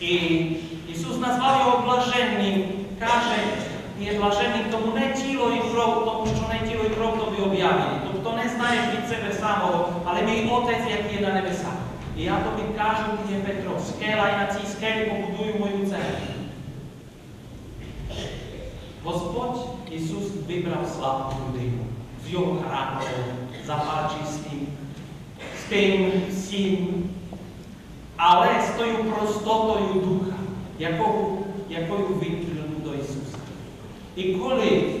І Ісус назвав його блаженним, каже, є блаженним тому не тіло і кров, тому що не тіло і кров тобі об'явили. Тобто не знаєш від себе самого, але мій Отець, який є на небесах. І я тобі кажу, є Петро, скела і на цій скелі побудую мою церкву. Господь Ісус вибрав славну людину з його характером, запачистим, з тим всім, але з тою простотою духа, якого, якою він прилинув до Ісуса. І коли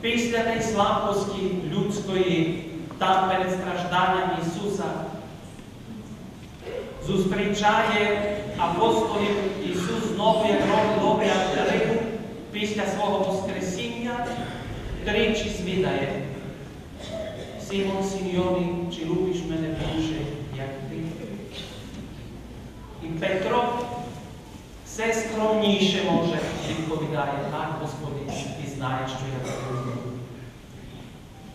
після тієї слабкості людської, там перед стражданням Ісуса, зустрічає апостолів Ісус знову, як робить добре рибу після свого Воскресіння, тричі звідає. Симон Сім'йоні, чи любиш мене більше, як ти? І Петро все скромніше може відповідає, так, Господи, ти знаєш, що я люблю.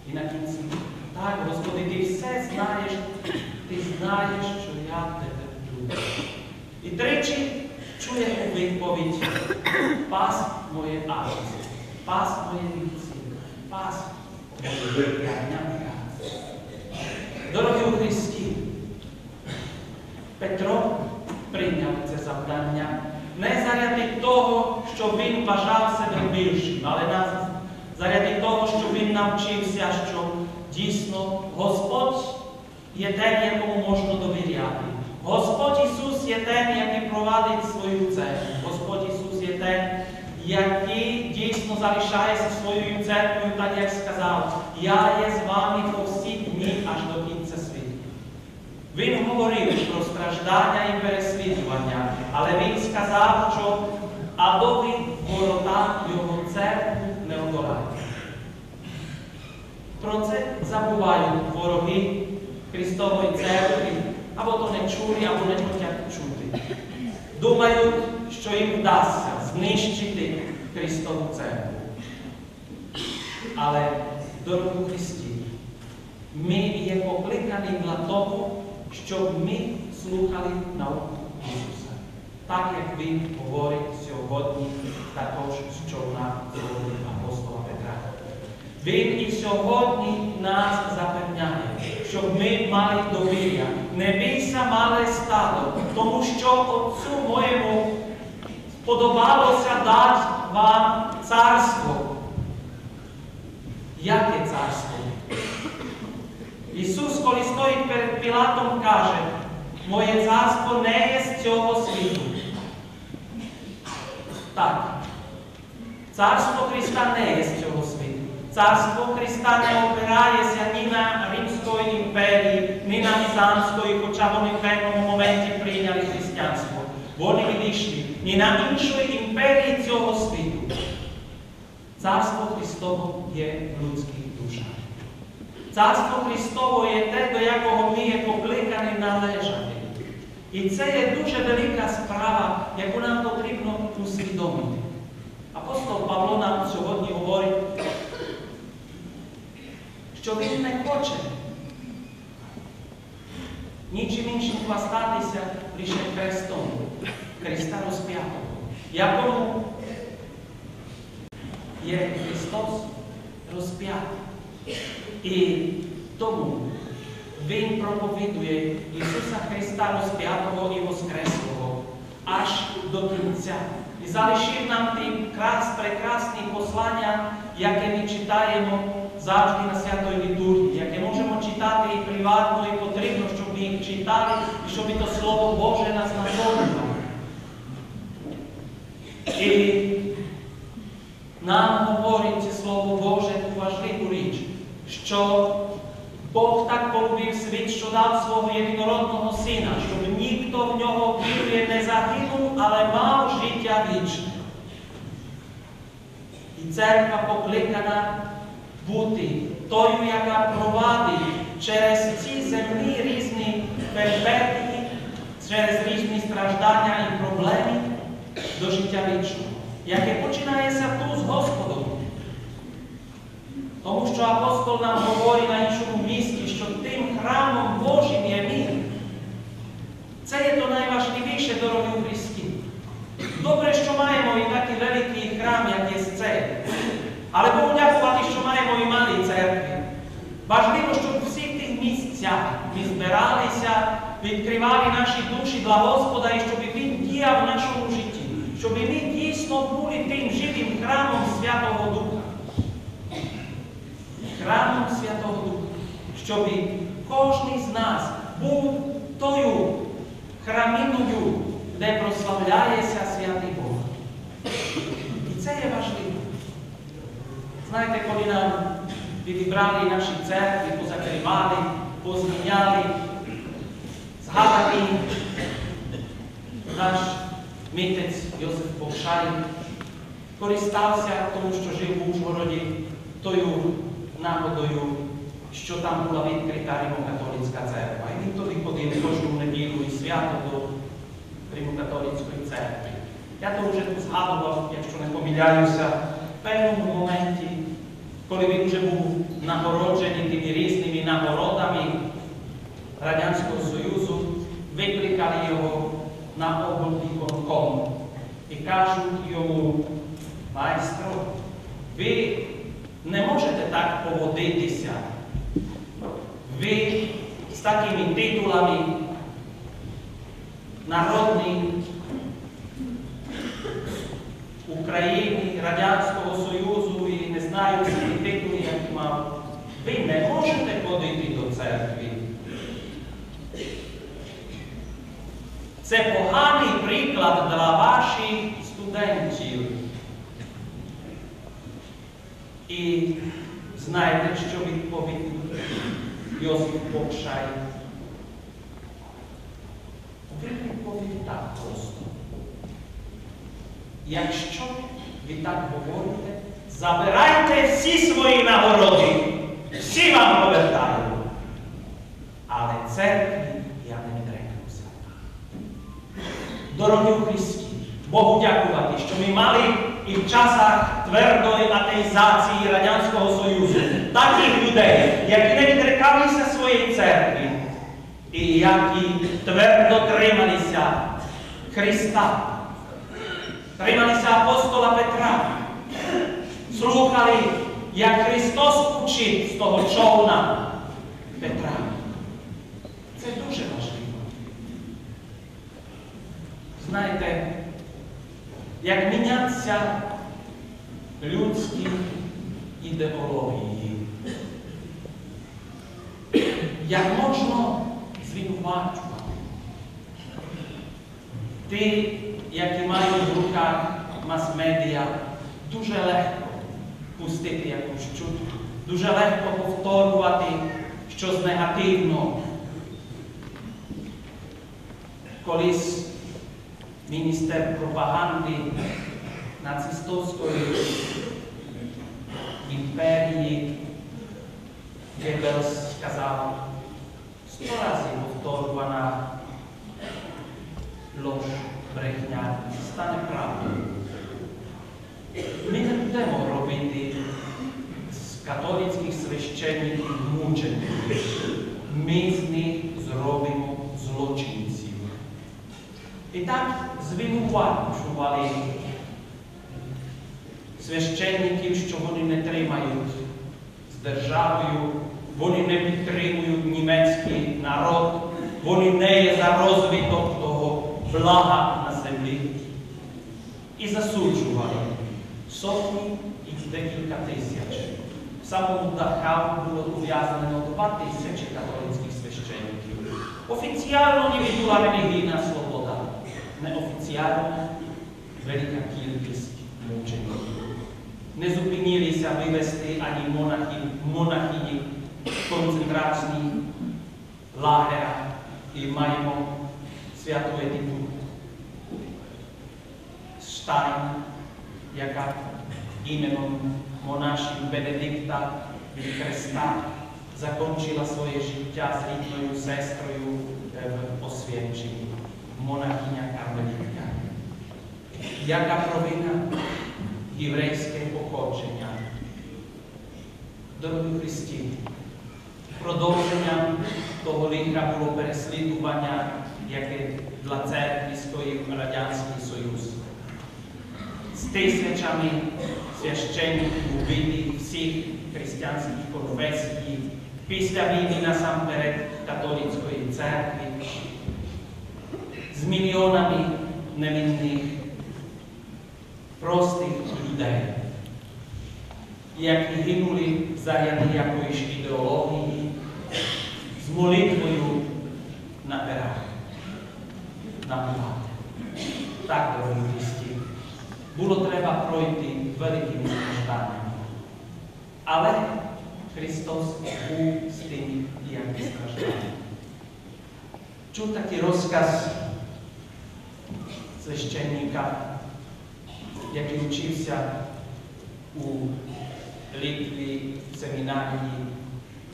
І на кінці, так, Господи, ти все знаєш, ти знаєш, що я тебе люблю. І тричі чує у відповідь, пас моє авці, пас моє вівці, пас моє ягнятка. Дорогі у Христі, Петро прийняв це завдання не заради того, що він вважав себе більшим, але заради того, що він навчився, що дійсно Господь є тим, якому можна довіряти. Господь Ісус є тим, який провадить свою церкву. Господь Ісус є тим, який дійсно залишається своєю церквою, так як сказав, я є з вами по всі дні аж до кінця. Він говорив про страждання і переслідування, але він сказав, що адові ворота його церкву не одолають. Про це забувають вороги Христової церкви, або то не чули, або не хочуть чути. Думають, що їм вдасться знищити Христову церкву. Але, дорогі Христі, ми є покликані для того, щоб ми слухали науку Ісуса. Так як Він говорить сьогодні, також що нам говорить апостола Петра. Він і сьогодні нас запевняє, щоб ми мали довір'я. Не бійся, мале стадо, тому що Отцю моєму сподобалося дати вам царство. Царство? Ісус, коли стоїть перед Пілатом, каже, моє царство не є з цього світу. Так. Царство Христа не є з цього світу. Царство Христа не опирається ні на Римської імперії, ні на Візанської, хоча вони в певному моменті прийняли християнство. Вони відійшли ні на іншої імперії цього світу. Царство Христово є в людських душах. Царство Христово є те, до якого ми є покликані належати. І це є дуже велика справа, яку нам потрібно усвідомити. Апостол Павло нам сьогодні говорить, що він не хоче нічим іншим хвастатися лише Христом, Христа розп'ятого, якому є Христос розп'ятий. І тому Він проповідує Ісуса Христа розп'ятого і Воскреслого аж до кінця. І залишив нам ті прекрасні послання, яке ми читаємо завжди на святої літургії, яке можемо читати і приватно, і потрібно, щоб ми їх читали, і щоб то Слово Боже нас наповнювало. І нам говорить Слово Боже що Бог так полюбив світ, що дав свого єдинородного сина, щоб ніхто в нього вірує не загинув, але мав життя вічне. І церква покликана бути тою, яка провадить через ці землі різні перипетії, через різні страждання і проблеми до життя вічного, яке починається тут з Господом. Тому що апостол нам говорить на іншому місці, що тим храмом Божим є мир. Це є то найважливіше, дорогі у Христі. Добре, що маємо і такий великий храм, як є цей. Але Богу дякувати, що маємо і малі церкви. Важливо, щоб в всіх тих місцях ми збиралися, відкривали наші душі для Господа і щоб Він діяв в нашому житті, щоб ми дійсно були тим живим храмом Святого Духа. Храмом Святого Духа, щоб кожен з нас був тою храміною, де прославляється святий Бог. І це є важливо. Знаєте, коли нам відібрали наші церкви, позакривали, позміняли, згаданий наш митець Йосиф Повшай користався тому, що жив у Ужгороді тою нагодою, що там була відкрита Римо-католицька церква. І він тоді ходив кожну неділю і свято до Римо-католицької церкви. Я то вже згадував, якщо не помиляюся, в певному моменті, коли він вже був нагороджений тими різними нагородами Радянського Союзу, викликали його на обліконком і кажуть йому, майстро, ви не можете так поводитися. Ви з такими титулами народний України, Радянського Союзу і не знаю всі титули, які мав. Ви не можете ходити до церкви. Це поганий приклад для ваших студентів. І знаєте, що відповів Йосиф Покшай? Він відповів так просто. Якщо ви так говорите, забирайте всі свої нагороди, всі вам повертаю. Але церкві я не відрекнуся. Дорогі Христі, Богу дякувати, що ми мали і в часах твердої атеїзації Радянського Союзу таких людей, які не відрекалися своєї церкви і які твердо трималися Христа. Трималися апостола Петра, слухали, як Христос учить з того човна Петра. Це дуже важливо. Знаєте, як міняться людські ідеології, як можна звинувачувати? Ті, які мають в руках мас-медіа, дуже легко пустити якусь чутку, дуже легко повторювати щось негативно. Колись міністр пропаганди нацистовської імперії Геббельс сказав, сто разів повторювана ложь, брехня стане правдою. Ми не будемо робити з католицьких священників мучеників. Ми з них зробимо злочинців. І так звинувачували священників, що вони не тримають з державою, вони не підтримують німецький народ, вони не є за розвиток того блага на землі. І засуджували сотні і декілька тисяч. В самому Дахау було ув'язнено два тисячі католицьких священників. Офіціально не була релігійна свобода, неофіціально велика кількість мучеників. Nezupinili sa vyvesty ani monachy, monachyni v koncentračných láhrach i majmo sviatou etiku. Stein, jaká imenom monáši Benedikta Krista zakončila svoje žitia s rýchnou sestrou v Osvienčini, monachyňa karmelitka. Jaká provina єврейське походження? Дорогі Христі, продовженням того лиха було переслідування, яке для церкви скоїв Радянський Союз. З тисячами священників убитих всіх християнських конфесій, після війни насамперед католицької церкви, з мільйонами невинних простих lidé, jak i hynuli zajatí jakouž ideologií, s molitvou na perách, na pláte. Tak, drobní listi, bylo treba projít velikým zkušením. вчився у Литві в семінарії.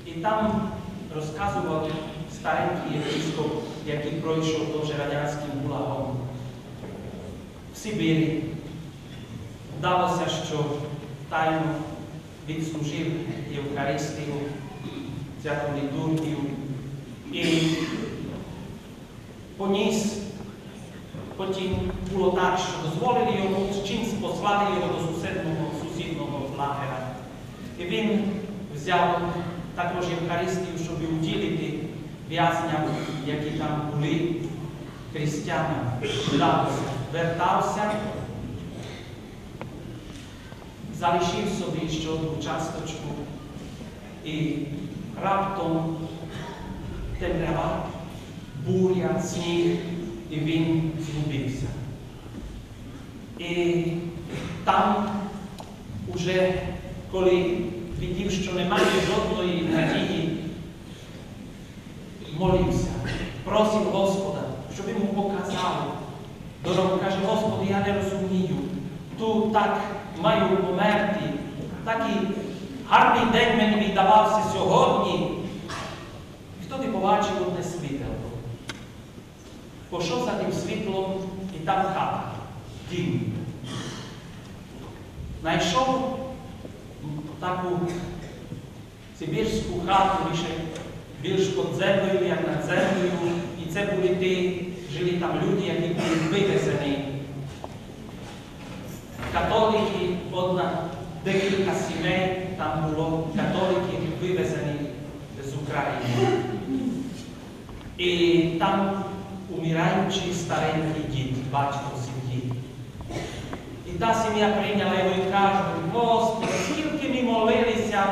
І там розказував старенький єпископ, який пройшов дуже радянським гулагом. В Сибірі вдалося, що тайно відслужив Євхаристію, святу літургію і поніс. Потім було так, що дозволили йому чимсь послали його до сусідного, сусідного лагера. І він взяв також Євхаристію, щоб уділити в'язням, які там були християнам. Вертався, залишив собі ще одну часточку і раптом темрява, буря, сніг, і він згубився. І там уже, коли видів, що немає жодної надії, молився, просив Господа, щоб йому показав. Дорогу каже, Господи, я не розумію. Тут так маю померти. Такий гарний день мені віддавався сьогодні. Хто ти побачив одне світло? Пішов за тим світлом і там хата, дім. Знайшов таку сибірську хату, більш під землею, як над землею. І це були ті, жили там люди, які були вивезені. Католики, одна, декілька сімей там було католики вивезені з України. І там умираючий старенький дід, батько та сім'я прийняла його і каже, Господи, скільки ми молилися,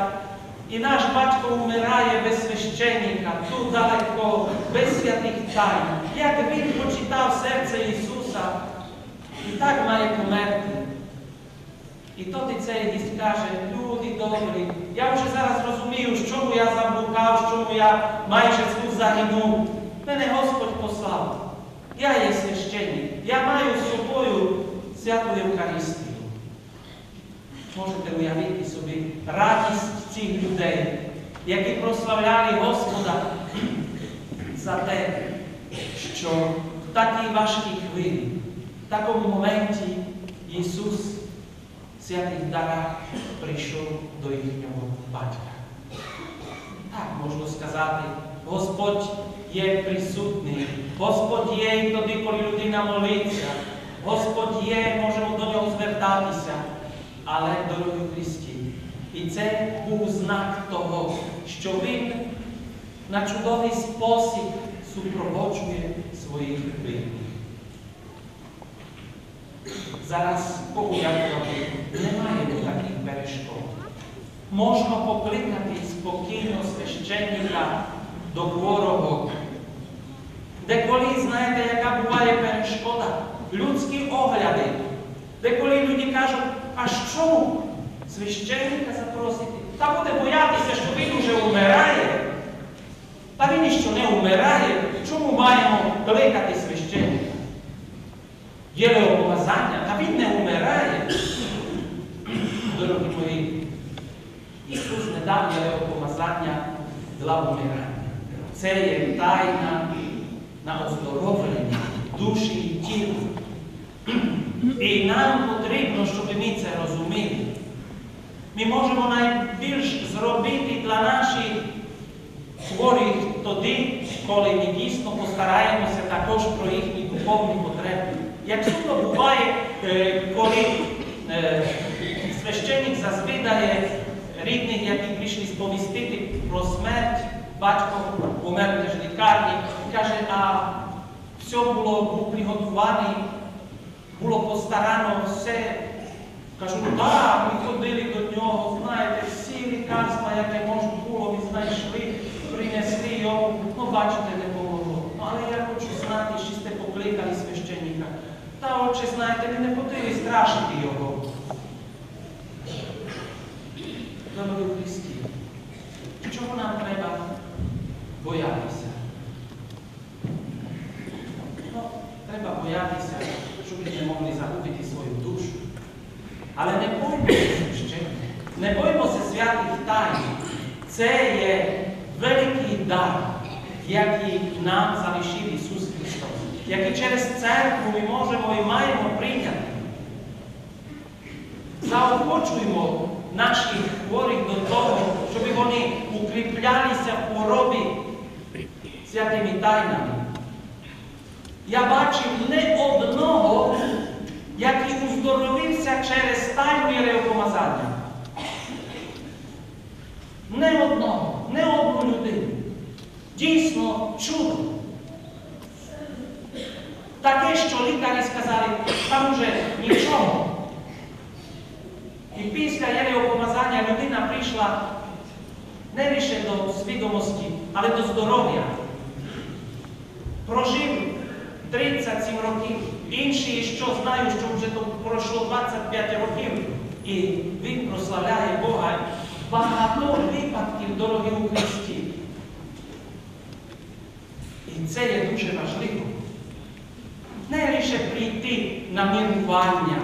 і наш батько вмирає без священника, тут далеко, без святих тайн. Як він почитав серце Ісуса, і так має померти. І тоді цей дід каже, люди добрі, я вже зараз розумію, в чому я заблукав, в чому я майже тут загинув. Мене Господь послав. Я є священник, я маю з собою святу Євхаристію. Можете уявити собі радість цих людей, які прославляли Господа за те, що в такій важкій хвилі, в такому моменті Ісус в святих дарах прийшов до їхнього батька. Так можна сказати, Господь є присутний, Господь є і тоді, коли людина молиться, Господь є, можемо до нього звертатися. Але, дорогі Христі, і це був знак того, що Він на чудовий спосіб супроводжує своїх винних. Зараз поуявляти немає таких перешкод. Можна покликати спокійно священника до хворого. Деколи, знаєте, яка буває перешкода? Людські огляди. Деколи люди кажуть, а що священника запросити? Та буде боятися, що він уже вмирає. Та він іще не вмирає. Чому маємо кликати священника? Є помазання, а він не вмирає. Дорогі мої, Ісус не дав помазання для вмирання. Це є тайна на оздоровлення душі і тіла. І нам потрібно, щоб ми це розуміли. Ми можемо найбільш зробити для наших хворих тоді, коли ми дійсно постараємося також про їхні духовні потреби. Як суто буває, коли е, священник зазвідає рідних, які прийшли сповістити про смерть, батько помер теж лікарні, каже, а все було був приготуваний, було постарано все. Кажу, ну так, ми ходили до нього, знаєте, всі лікарства, яке можна було, ми знайшли, принесли йому. Ну, бачите, не помогло. Ну, але я хочу знати, що сте покликали священника. Та отче, знаєте, ми не хотіли страшити його. Це є великий дар, який нам залишив Ісус Христос, який через церкву ми можемо і маємо прийняти. Заохочуємо наших хворих до того, щоб вони укріплялися в хворобі святими тайнами. Я бачив не одного, який уздоровився через тайну Єреопомазання. Не одного, не одну людину. Дійсно чудо. Таке, що лікарі сказали, там уже нічого. І після Єреопомазання людина прийшла не лише до свідомості, але до здоров'я. Прожив 37 років. Інші, що знають, що вже то пройшло 25 років, і він прославляє Бога. Багато випадків, дорогі у Христі. І це є дуже важливо. Не лише прийти на мирування.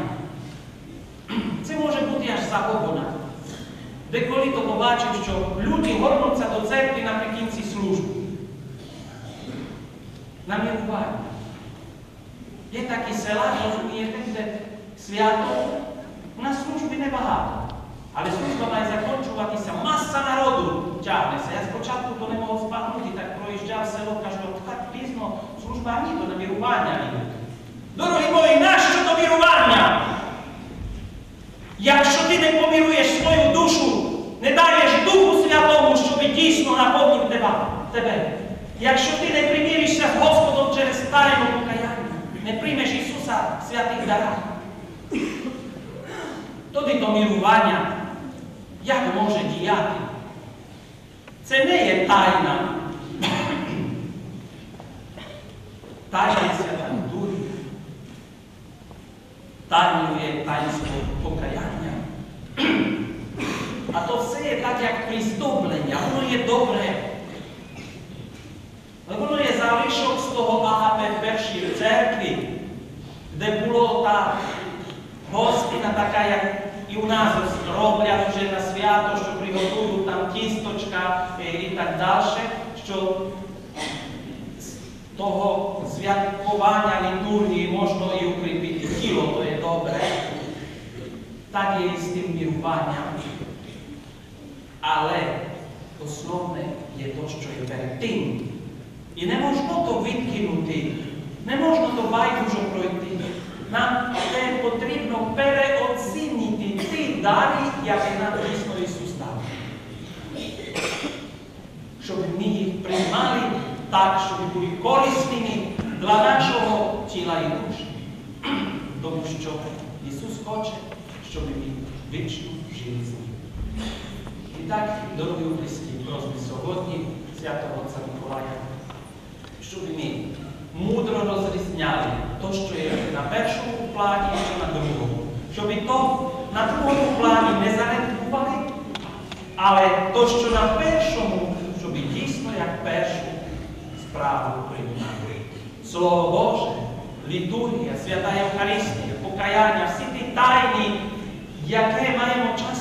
Це може бути аж загобона. Деколи то побачив, що люди горнуться до церкви наприкінці служби. На мирування. Є такі села, розумієте, де свято на службі небагато. Але служба має закінчуватися, маса народу тягнеться. Я спочатку то не мог спахнути, так проїжджав село, кажу, так пізно служба ні, до намірування йдуть. Дорогі мої, нащо до вірування? Якщо ти не поміруєш свою душу, не даєш Духу Святому, щоб дійсно наповнив тебе. Якщо ти не приміришся з Господом через тайну покаяння, не приймеш Ісуса святих дарах, тоді до мірування як може діяти? Це не є тайна. Тайна є свята літургія. Тайною є таїнство покаяння. А то все є так, як приздоблення, воно є добре. Воно є залишок з того агапе в першій церкві, де було та гостина така, як і у нас роблять вже на свято, що приготують там тісточка і так далі, що з того святкування літургії можна і укріпити тіло, то є добре. Так є і з тим міруванням. Але основне є то, що є перед тим. І не можна то відкинути, не можна то байдуже пройти. Нам це потрібно переоцінити дари, які нам дійсно Ісус дав. Щоб ми їх приймали так, щоб були корисними для нашого тіла і душі. Тому що Ісус хоче, щоб ми вічно жили з ним. І так, дорогі Христі, просимо сьогодні святого Отця Миколая, щоб ми мудро розрізняли то, що є на першому плані і на другому. Щоб і то на другому плані не занедбували, але то, що на першому, щоб дійсно як першу справу прийняли. Слово Боже, літургія, свята Євхаристія, покаяння, всі ті тайні, яке маємо час